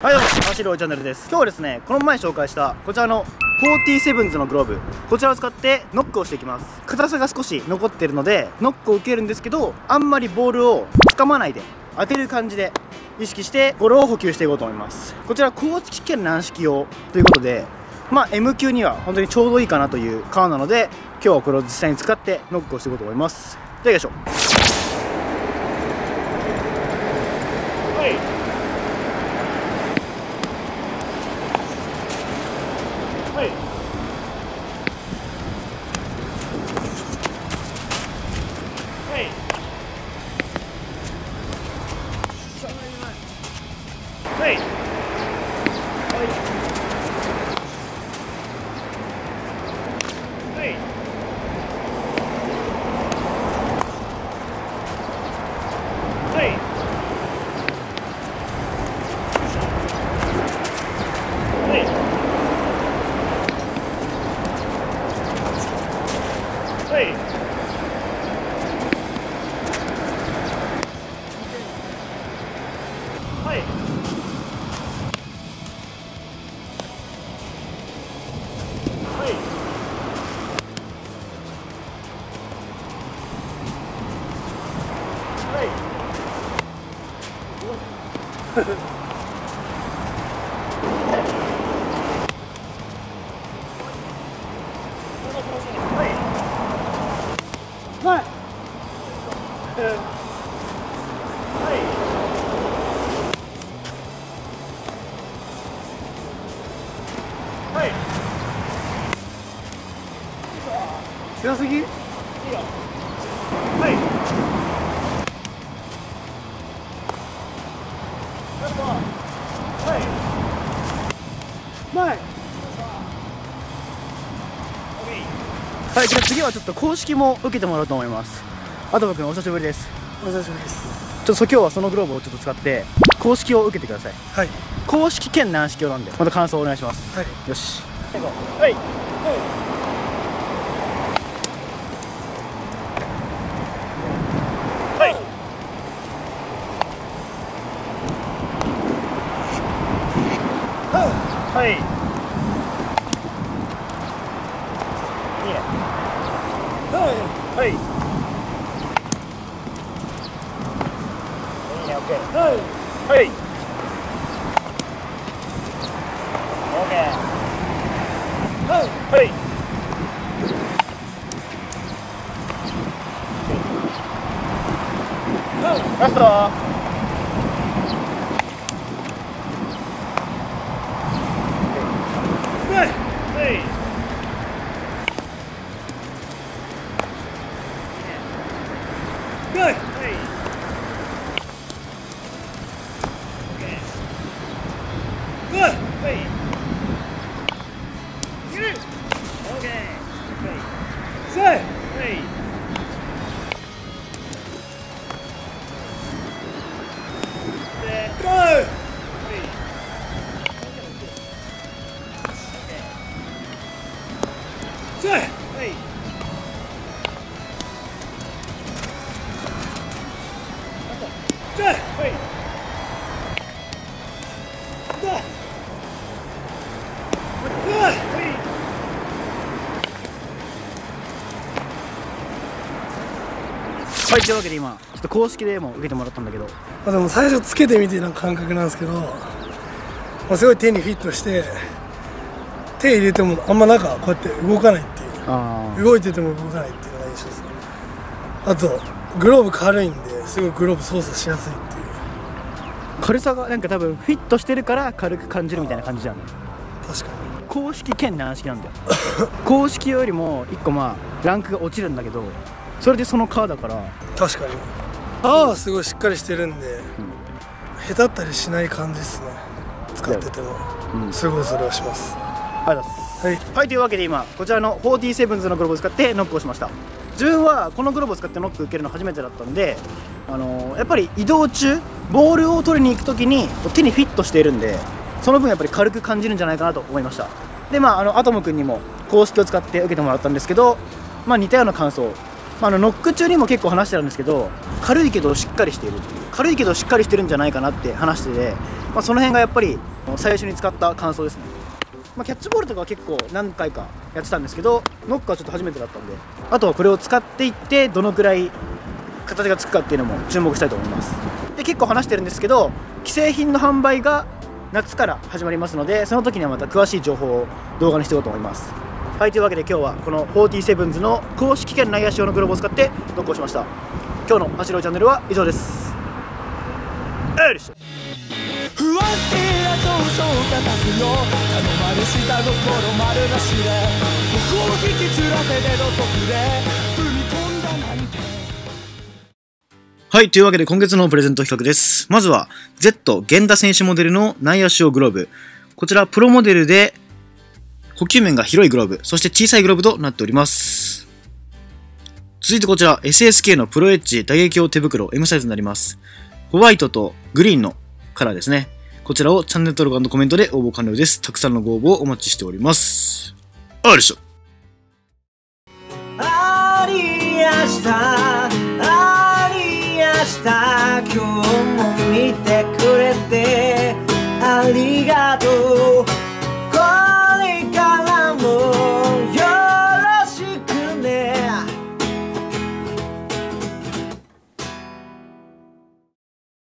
はいどうも、マシローチャンネルです。今日はですね、この前紹介したこちらの47ズのグローブ、こちらを使ってノックをしていきます。硬さが少し残ってるので、ノックを受けるんですけど、あんまりボールを掴まないで、当てる感じで意識して、ゴロを補給していこうと思います。こちら、公式兼軟式用ということで、まあ M 級には本当にちょうどいいかなという革なので、今日はこれを実際に使ってノックをしていこうと思います。では行きましょう。はい。はい。はい。はい。はい。はい。はい。はい。強すぎ？いいよ。はい。はい。前。はい、じゃあ次はちょっと公式も受けてもらおうと思います。アトム君お久しぶりです。お久しぶりですちょっと今日はそのグローブをちょっと使って公式を受けてください。はい公式兼軟式用なんでまた感想お願いします。はいよし。はい。はい。Hey. Hey. Hey. Okay. Hey. hey. That's all. Good. Wait. はい。というわけで今、ちょっと公式でも受けてもらったんだけど、まあ、でも最初つけてみての感覚なんですけど、まあ、すごい手にフィットして手入れてもあんまなんかこうやって動かないっていう。あ動いてても動かないっていうのが印象ですね。あとグローブ軽いんですごいグローブ操作しやすいっていう。軽さがなんか多分フィットしてるから軽く感じるみたいな感じじゃん。確か公式兼軟式なんだよ。公式よりも1個まあランクが落ちるんだけどそれでそのカーだから。に確かに。泡はすごいしっかりしてるんで、へたったりしない感じですね。使ってても、うん。すごいそれはします。ありがとうございます。はい。はいというわけで今こちらの47ズのグローブを使ってノックをしました。自分はこのグローブを使ってノック受けるの初めてだったんであのーやっぱり移動中ボールを取りに行く時に手にフィットしているんでその分やっぱり軽く感じるんじゃないかなと思いました。でまああのアトム君にも公式を使って受けてもらったんですけどまあ似たような感想まあ、のノック中にも結構話してたんですけど軽いけどしっかりしているっていう軽いけどしっかりしてるんじゃないかなって話してて、まあ、その辺がやっぱり最初に使った感想ですね、まあ、キャッチボールとかは結構何回かやってたんですけどノックはちょっと初めてだったんであとはこれを使っていってどのくらい形がつくかっていうのも注目したいと思います。で結構話してるんですけど既製品の販売が夏から始まりますのでその時にはまた詳しい情報を動画にしていこうと思います。はいというわけで今日はこの 47s の公式兼内野手用のグローブを使ってノックをしました。今日の走ろうチャンネルは以上です。よいしょ不安定な上昇が立つよ。頼まれしたはいというわけで今月のプレゼント企画です。まずは Z 源田選手モデルの内野手用グローブ。こちらプロモデルで補給面が広いグローブ、そして小さいグローブとなっております。続いてこちら、SSK のプロエッジ打撃用手袋 M サイズになります。ホワイトとグリーンのカラーですね。こちらをチャンネル登録コメントで応募完了です。たくさんのご応募をお待ちしております。ありしょ。ありやした、ありやした、今日も見てくれてありがとう